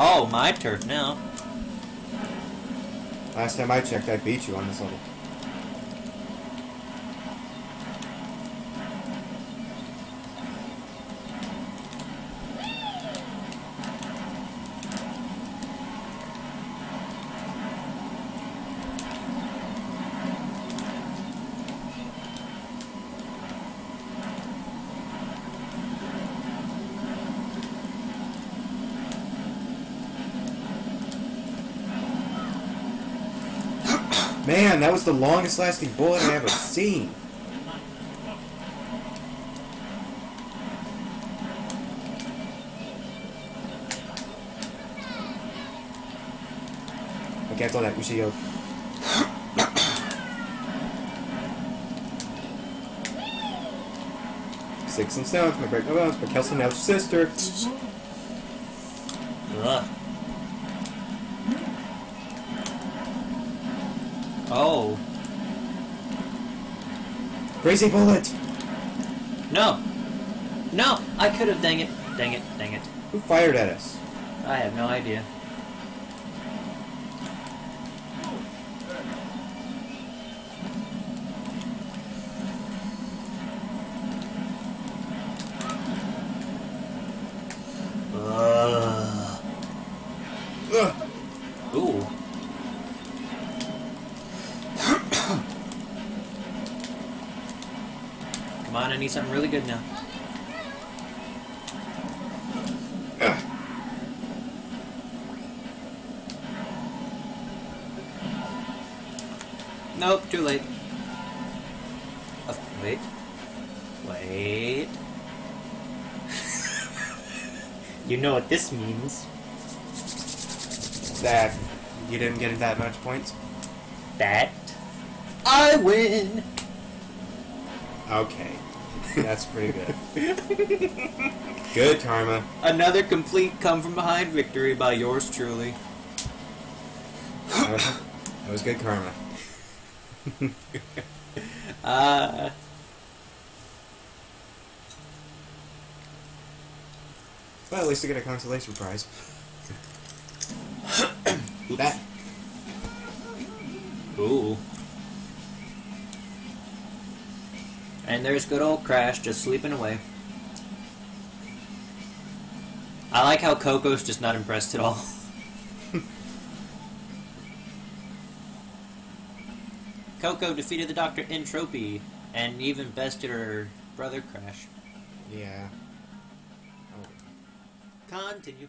Oh, my turf now. Last time I checked, I beat you on this level. Man, that was the longest lasting bullet I ever seen. I can't throw that. We should go. Six and stones may break my bones, but Kelsey now sister. Ugh. Oh. Crazy bullet! No. No, I could have. Dang it. Dang it. Dang it. Who fired at us? I have no idea. Ugh. Ugh. Ooh. Come on, I need something really good now. Ugh. Nope, too late. Uh, wait. Wait. you know what this means. That you didn't get that much points? That I win! Okay. That's pretty good. Good karma. Another complete come from behind victory by yours truly. That was, that was good karma. Uh, Well, at least I get a consolation prize. that ooh. And there's good old Crash just sleeping away. I like how Coco's just not impressed at all. Coco defeated the Doctor N. Tropy and even bested her brother Crash. yeah. Continue.